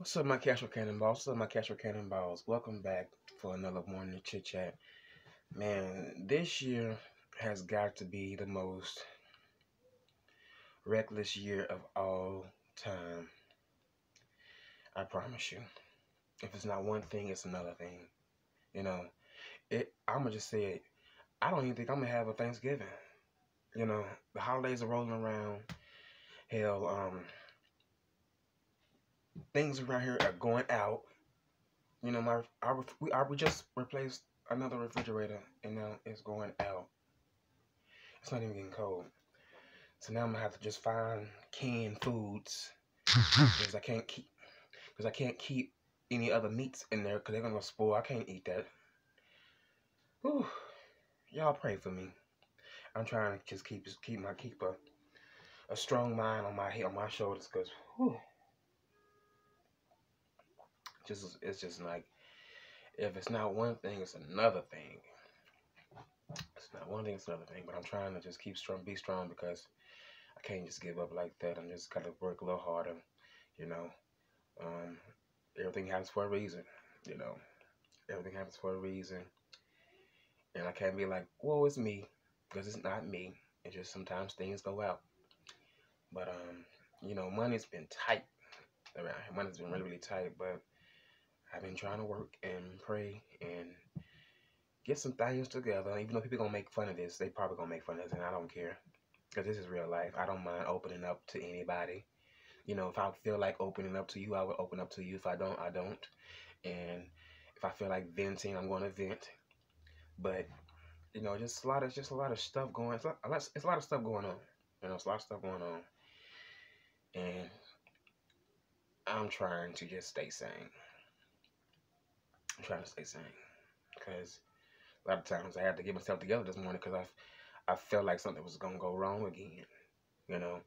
What's up, my casual cannonballs? What's up, my casual cannonballs? Welcome back for another morning chit chat. Man, this year has got to be the most reckless year of all time. I promise you. If it's not one thing, it's another thing. You know, it. I'm gonna just say it. I don't even think I'm gonna have a Thanksgiving. You know, the holidays are rolling around. Hell, um, things around here are going out. You know, my our we our, we just replaced another refrigerator, and now it's going out. It's not even getting cold, so now I'm gonna have to just find canned foods because I can't keep because I can't keep any other meats in there because they're gonna spoil. I can't eat that. Whew. Y'all pray for me. I'm trying to just keep keep my keep a a strong mind on my head on my shoulders because just it's just like if it's not one thing, it's another thing. It's not one thing, it's another thing. But I'm trying to just keep strong, be strong because I can't just give up like that. I'm just gotta work a little harder, you know. Um, everything happens for a reason, you know. Everything happens for a reason, and I can't be like, "Whoa, it's me," because it's not me. It's just sometimes things go out. But um, you know, money's been tight around here. Money's been really, really tight, but I've been trying to work and pray and get some things together. Even though people gonna make fun of this, they probably gonna make fun of this, and I don't care because this is real life. I don't mind opening up to anybody. You know, if I feel like opening up to you, I will open up to you. If I don't, I don't. And if I feel like venting, I'm going to vent. But you know, just a lot of just a lot of stuff going. It's a lot, it's a lot of stuff going on. You know, it's a lot of stuff going on, and I'm trying to just stay sane. I'm trying to stay sane because a lot of times I had to get myself together this morning because I I felt like something was gonna go wrong again. You know,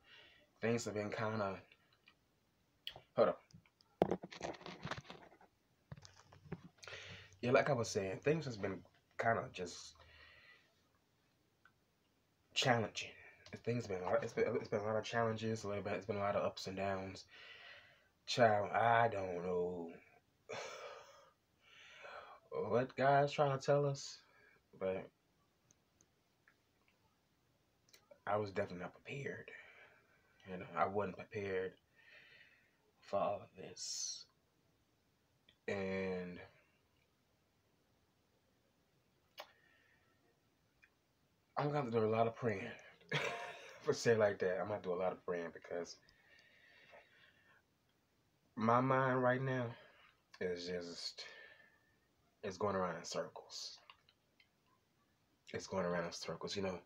things have been kind of. Hold up. Yeah, like I was saying, things has been kind of just challenging. Things been, it's been it's been a lot of challenges. It's been a lot of ups and downs. Child, I don't know what God's trying to tell us, but I was definitely not prepared. You know, I wasn't prepared for all of this. And I'm gonna have to do a lot of praying. for say like that, I'm gonna do a lot of praying because my mind right now is just it's going around in circles. It's going around in circles, you know.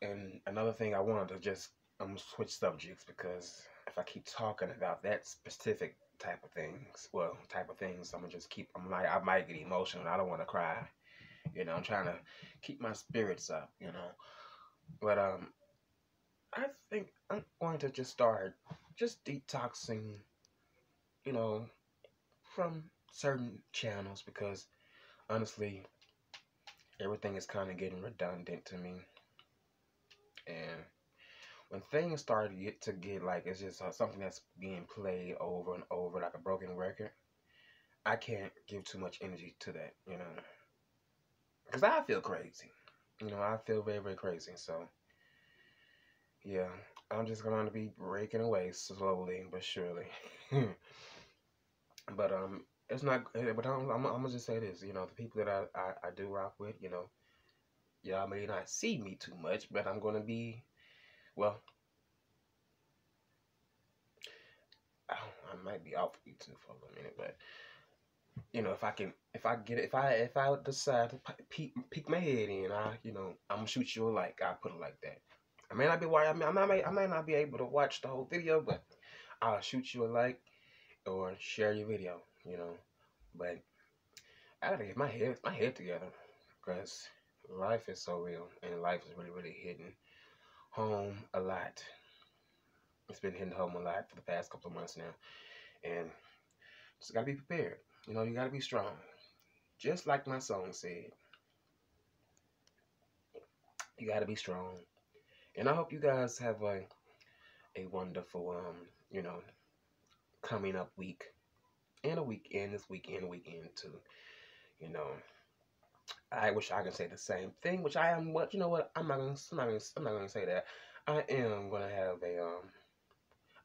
And another thing I wanted to just I'm gonna switch subjects because if I keep talking about that specific type of things, well, type of things, I'm gonna just keep. I'm like I might get emotional. I don't want to cry. You know, I'm trying to keep my spirits up. You know, but um, I think I'm going to just start just detoxing. You know, from certain channels because honestly, everything is kind of getting redundant to me. And when things start to get to get like it's just uh, something that's being played over and over like a broken record, I can't give too much energy to that, you know. Because I feel crazy. You know, I feel very, very crazy. So, yeah, I'm just going to be breaking away slowly but surely. but, um, it's not. Eh, but I'm, I'm, I'm, gonna just say this. You know, the people that I, I, I do rock with, you know, y'all may not see me too much, but I'm gonna be, well, I, might be off YouTube for a minute, but you know, if I can, if I get it, if I if I decide to peek, peek my head in, I you know, I'm gonna shoot you a like. I put it like that. I may not be why I mean, I may I may not be able to watch the whole video, but I'll shoot you a like or share your video you know. But I gotta get my head my head together because life is so real and life is really really hitting home a lot. It's been hitting home a lot for the past couple of months now, and just gotta be prepared. You know, you gotta be strong, just like my song said. You gotta be strong, and I hope you guys have a a wonderful um you know coming up week and a weekend this weekend, weekend too. You know, I wish I could say the same thing, which I am. What you know? What I'm not gonna. I'm not gonna. I'm not gonna say that. I am gonna have a um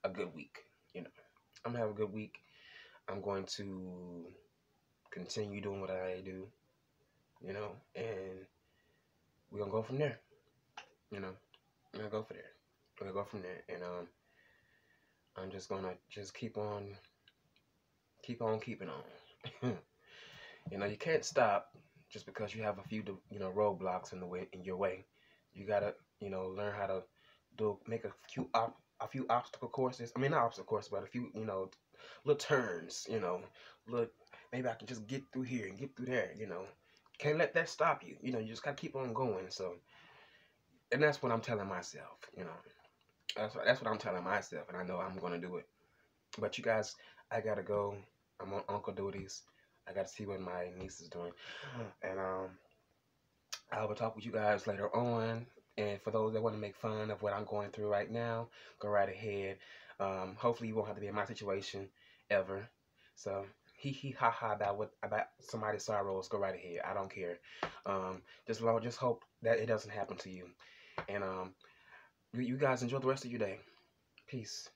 a good week. You know, I'm gonna have a good week. I'm going to continue doing what I do. You know, and we're gonna go from there. You know, we're gonna go from there. We're gonna go from there, and um, I'm just gonna just keep on, keep on keeping on. you know, you can't stop just because you have a few, you know, roadblocks in the way in your way. You gotta, you know, learn how to do make a few op, a few obstacle courses. I mean, not obstacle courses, but a few, you know, little turns. You know, look, maybe I can just get through here and get through there. You know, can't let that stop you. You know, you just gotta keep on going. So, and that's what I'm telling myself. You know, that's that's what I'm telling myself, and I know I'm gonna do it. But you guys, I gotta go. I'm on uncle duties. I got to see what my niece is doing. And um, I will talk with you guys later on. And for those that want to make fun of what I'm going through right now, go right ahead. Um, hopefully, you won't have to be in my situation ever. So, he he ha ha about what about somebody's sorrows. Go right ahead. I don't care. Um, just Lord, just hope that it doesn't happen to you. And um, you, you guys enjoy the rest of your day. Peace.